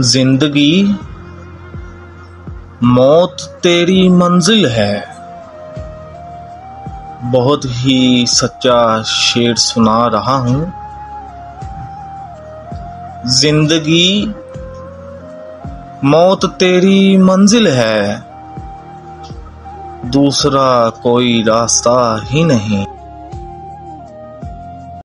ज़िंदगी, मौत तेरी मंजिल है। बहुत ही सच्चा शेर सुना रहा हूँ। ज़िंदगी, मौत तेरी मंजिल है। दूसरा कोई रास्ता ही नहीं।